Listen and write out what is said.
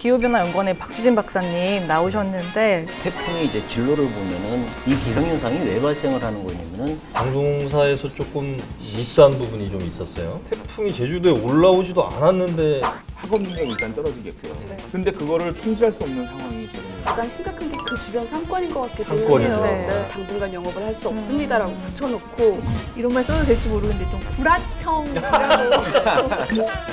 기후변화연구원의 박수진 박사님 나오셨는데 태풍의 이제 진로를 보면은 이 기상현상이 왜 발생을 하는 거냐면은 방송사에서 조금 미스한 부분이 좀 있었어요. 태풍이 제주도에 올라오지도 않았는데 학업 능력이 일단 떨어지겠고요. 네. 근데 그거를 통제할 수 없는 상황이 지금 가장 심각한 게 그 주변 상권인 것 같기도 상권이죠. 해요. 네. 네, 당분간 영업을 할 수 없습니다라고 음. 붙여놓고 이런 말 써도 될지 모르겠는데 좀 구라청이라고